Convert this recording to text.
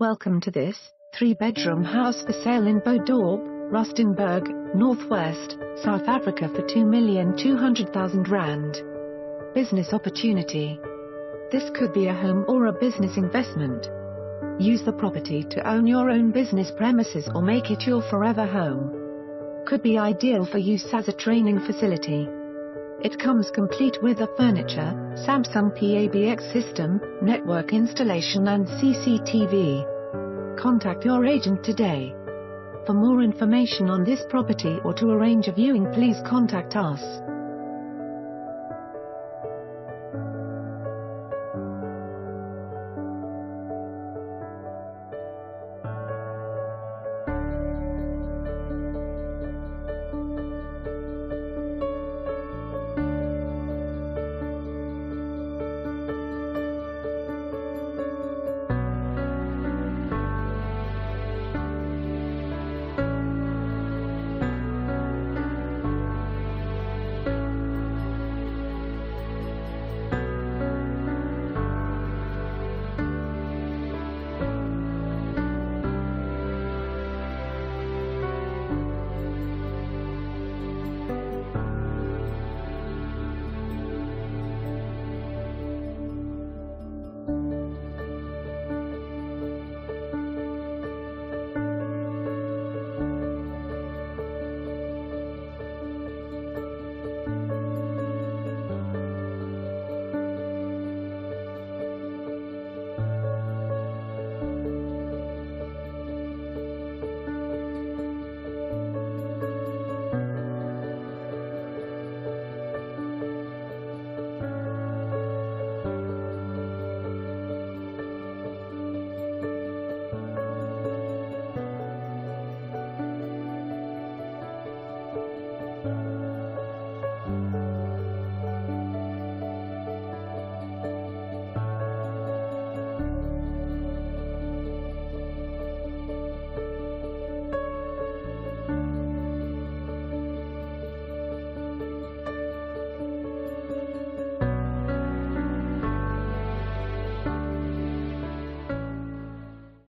Welcome to this three-bedroom house for sale in Bodorp, Rustenburg, Northwest, South Africa for 2,200,000 Rand. Business opportunity. This could be a home or a business investment. Use the property to own your own business premises or make it your forever home. Could be ideal for use as a training facility. It comes complete with a furniture, Samsung PABX system, network installation and CCTV. Contact your agent today. For more information on this property or to arrange a viewing please contact us.